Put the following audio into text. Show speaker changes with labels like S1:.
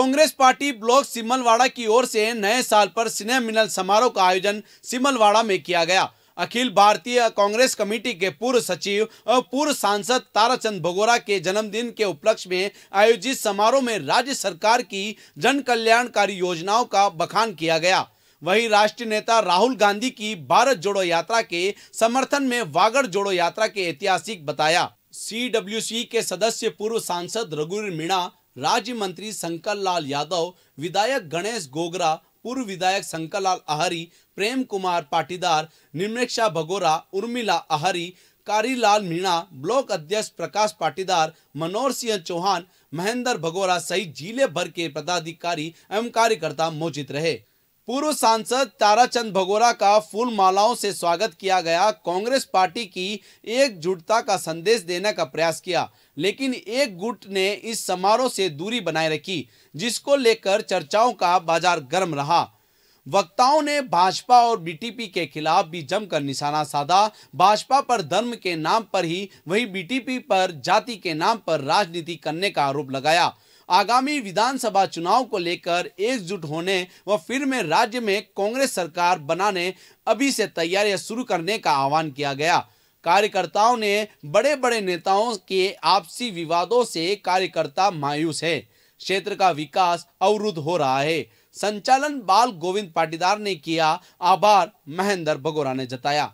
S1: Congress party block Simalwara की ओर से नए साल पर स्नेह मिलन समारोह का आयोजन सिमलवाड़ा में किया गया। अखिल भारतीय कांग्रेस कमेटी के पूर्व सचिव और पूर्व सांसद ताराचंद भगोरा के जन्मदिन के उपलक्ष्य में आयोजित समारोह में राज्य सरकार की जन कल्याणकारी योजनाओं का बखान किया गया। वहीं राष्ट्रीय नेता राहुल गांधी की भारत जोड़ो यात्रा के समर्थन में वागड़ जोड़ो यात्रा के ऐतिहासिक बताया। सीडब्ल्यूसी के सदस्य पूर्व सांसद रघुवीर मीणा राज्य मंत्री शंकर लाल यादव, विधायक गणेश गोगरा, पूर्व विधायक शंकर लाल आहरी, प्रेम कुमार पाटीदार निर्मेक्षा भगोरा, उर्मिला आहरी, कारीलाल मीणा, ब्लॉक अध्यक्ष प्रकाश पाटीदार, मनोहर सिंह चौहान, महेंद्र भगोरा सहित ज़िले भर के पदाधिकारी एवं कार्यकर्ता मौजूद रहे। पूर्व सांसद ताराचंद भगोरा का फूल मालाओं से स्वागत किया गया। कांग्रेस पार्टी की एकजुटता का संदेश देने का प्रयास किया, लेकिन एक गुट ने इस समारोह से दूरी बनाए रखी, जिसको लेकर चर्चाओं का बाज़ार गर्म रहा। वक्ताओं ने भाजपा और बीटीपी के खिलाफ भी जमकर निशाना साधा। भाजपा पर धर्म के नाम पर ही, वही बीटीपी पर जाति के नाम पर राजनीति करने का आरोप लगाया। आगामी विधानसभा चुनाव को लेकर एकजुट होने व फिर में राज्य में कांग्रेस सरकार बनाने अभी से तैयारियाँ शुरू करने का आह्वान किया गया। कार्यकर्ताओं ने बड़े बड़े नेताओं के आपसी विवादों से कार्यकर्ता मायूस है। क्षेत्र का विकास अवरुद्ध हो रहा है। संचालन बाल गोविंद पाटीदार ने किया आभार, महेंद्र भगोरा ने जताया।